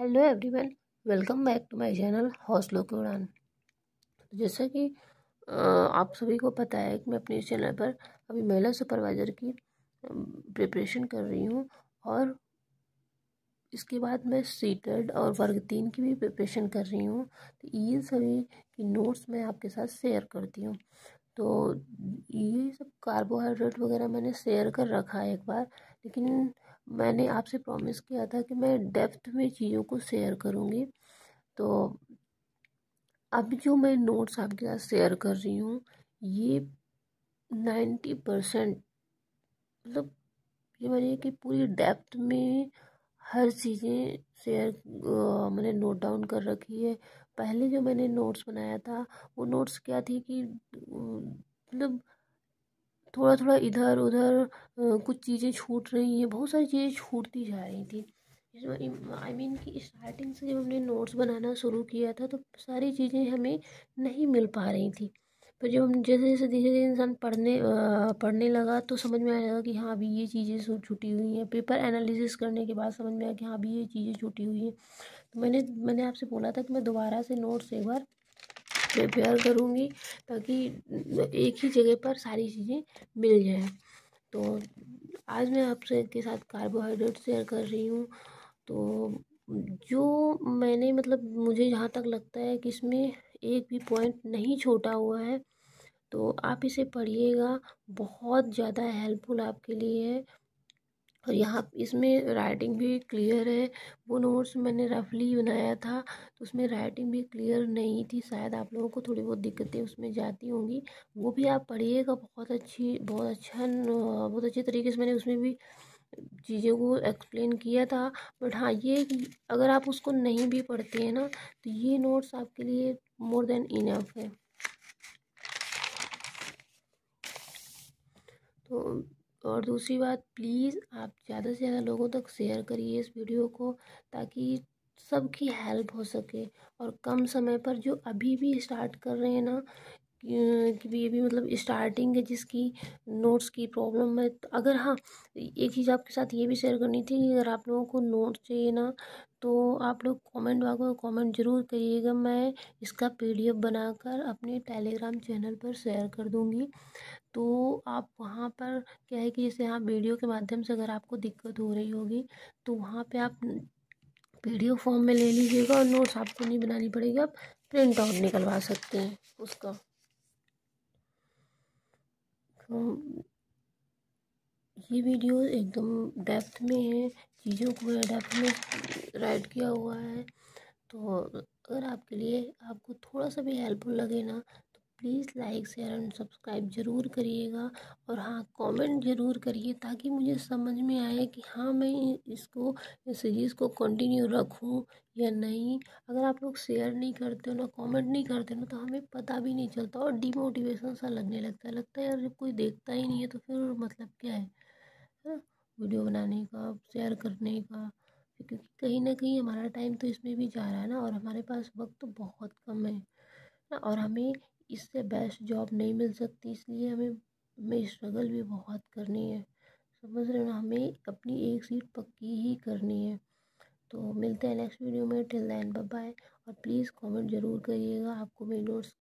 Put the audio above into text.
Hello everyone welcome back to my channel हौसलों की उड़ान जैसा कि आप सभी को पता है कि मैं अपने इस चैनल पर अभी महिला सुपरवाइज़र की प्रिपरेशन कर रही हूँ और इसके बाद मैं सीटेड और वर्ग तीन की भी प्रिपरेशन कर रही हूँ। तो ये सभी की नोट्स मैं आपके साथ शेयर करती हूँ। तो ये सब कार्बोहाइड्रेट वगैरह मैंने शेयर कर रखा है एक बार, लेकिन मैंने आपसे प्रॉमिस किया था कि मैं डेप्थ में चीज़ों को शेयर करूँगी। तो अब जो मैं नोट्स आपके साथ शेयर कर रही हूँ, ये नाइन्टी परसेंट मतलब ये मैंने कि पूरी डेप्थ में हर चीज़ें शेयर मैंने नोट डाउन कर रखी है। पहले जो मैंने नोट्स बनाया था, वो नोट्स क्या थी कि मतलब थोड़ा थोड़ा इधर उधर कुछ चीज़ें छूट रही हैं, बहुत सारी चीज़ें छूटती जा रही थी। आई मीन कि स्टार्टिंग से जब हमने नोट्स बनाना शुरू किया था तो सारी चीज़ें हमें नहीं मिल पा रही थी। तो जब हम जैसे जैसे धीरे धीरे इंसान पढ़ने पढ़ने लगा तो समझ में आया कि हाँ अभी ये चीज़ें छूटी हुई हैं। पेपर एनालिसिस करने के बाद समझ में आया कि हाँ अभी ये चीज़ें छूटी हुई हैं। तो मैंने मैंने आपसे बोला था कि मैं दोबारा से नोट्स एक बार प्रिपेयर करूँगी ताकि एक ही जगह पर सारी चीज़ें मिल जाएँ। तो आज मैं आपसे के साथ कार्बोहाइड्रेट शेयर कर रही हूँ। तो जो मैंने मतलब मुझे जहाँ तक लगता है कि इसमें एक भी पॉइंट नहीं छोटा हुआ है तो आप इसे पढ़िएगा। बहुत ज़्यादा हेल्पफुल आपके लिए है। और यहाँ इसमें राइटिंग भी क्लियर है। वो नोट्स मैंने रफली बनाया था तो उसमें राइटिंग भी क्लियर नहीं थी। शायद आप लोगों को थोड़ी बहुत दिक्कतें उसमें जाती होंगी। वो भी आप पढ़िएगा, बहुत अच्छी, बहुत अच्छा बहुत अच्छे तरीके से मैंने उसमें भी चीज़ों को एक्सप्लेन किया था। बट हाँ ये अगर आप उसको नहीं भी पढ़ते हैं ना तो ये नोट्स आपके लिए मोर देन इनफ है। तो और दूसरी बात, प्लीज़ आप ज़्यादा से ज़्यादा लोगों तक शेयर करिए इस वीडियो को ताकि सबकी हेल्प हो सके और कम समय पर जो अभी भी स्टार्ट कर रहे हैं ना ये भी मतलब स्टार्टिंग है जिसकी नोट्स की प्रॉब्लम है। तो अगर हाँ एक चीज़ आपके साथ ये भी शेयर करनी थी अगर आप लोगों को नोट्स चाहिए ना तो आप लोग कमेंट बॉक्स में कमेंट ज़रूर करिएगा। मैं इसका पीडीएफ बनाकर अपने टेलीग्राम चैनल पर शेयर कर दूँगी। तो आप वहाँ पर क्या है कि जैसे हाँ वीडियो के माध्यम से अगर आपको दिक्कत हो रही होगी तो वहाँ पे आप वीडियो फॉर्म में ले लीजिएगा और नोट्स आपको नहीं बनानी पड़ेगी। आप प्रिंट आउट निकलवा सकते हैं उसका। तो ये वीडियो एकदम डेप्थ में है, चीज़ों को डेप्थ में राइट किया हुआ है। तो अगर आपके लिए आपको थोड़ा सा भी हेल्पफुल लगे ना please like, share and subscribe ज़रूर करिएगा। और हाँ कमेंट ज़रूर करिए ताकि मुझे समझ में आए कि हाँ मैं इसको, इस सीरीज़ को कंटिन्यू रखूँ या नहीं। अगर आप लोग शेयर नहीं करते हो ना, कमेंट नहीं करते ना तो हमें पता भी नहीं चलता और डिमोटिवेशन सा लगने लगता है। लगता है यार, जब कोई देखता ही नहीं है तो फिर मतलब क्या है हाँ वीडियो बनाने का, शेयर करने का, क्योंकि कहीं ना कहीं हमारा टाइम तो इसमें भी जा रहा है ना, और हमारे पास वक्त तो बहुत कम है ना? और हमें इससे बेस्ट जॉब नहीं मिल सकती, इसलिए हमें हमें स्ट्रगल भी बहुत करनी है। समझ रहे ना? हमें अपनी एक सीट पक्की ही करनी है। तो मिलते हैं नेक्स्ट वीडियो में। टिल दैन बाय और प्लीज़ कमेंट ज़रूर करिएगा। आपको मेरी नोट्स